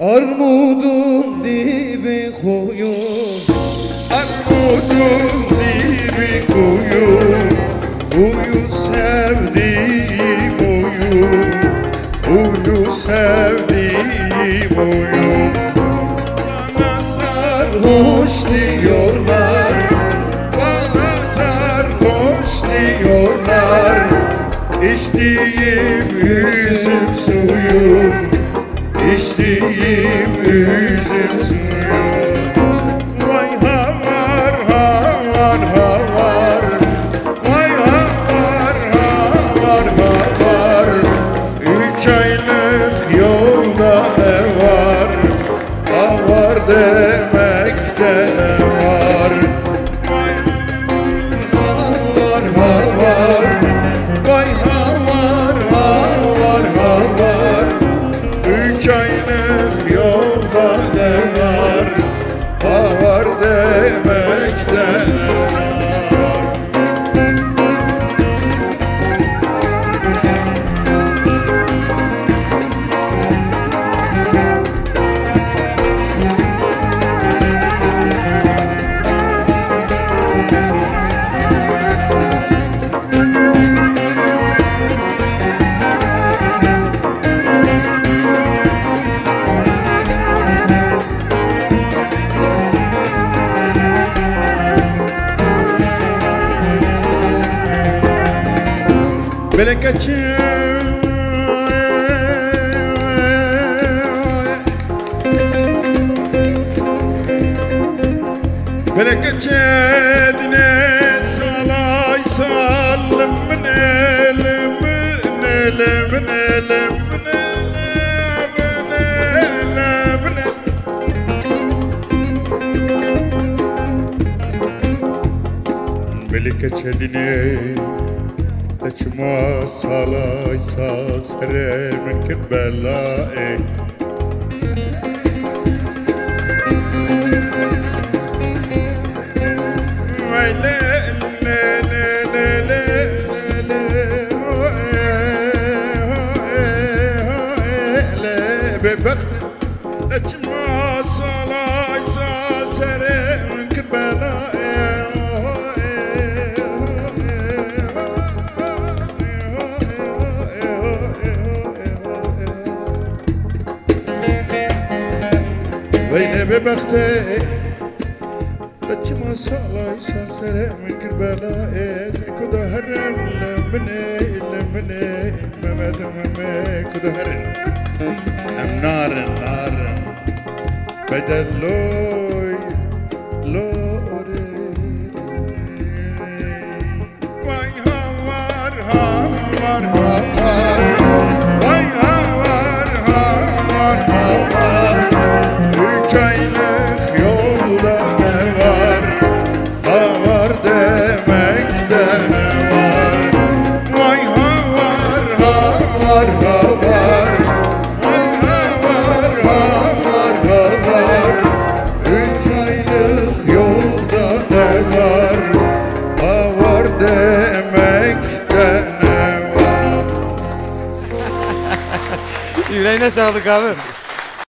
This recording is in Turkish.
Armudun dibi koyu Armudun dibi kuyu Uyu sevdiğim uyu Uyu sevdiğim uyu Bana sarhoş diyorlar Bana sarhoş diyorlar. İçtiğim üzüm suyu İçtiğim üzüm suyu Vay havar havar havar. Vay havar havar havar. Üç aylık yolda ne var Havar Bereketine salay sallim min elim min elim min elim min elim min elim min elim Bereketine Teçma salay sal sere min Veyne bebekte Taçma salay sansere min kirbela ez Kuda herem lemne lemne Mehmet mehme kuda herem Em naren naren Bedelloy lore. Vay havar havar havar Vay Yüreğine sağlık abi.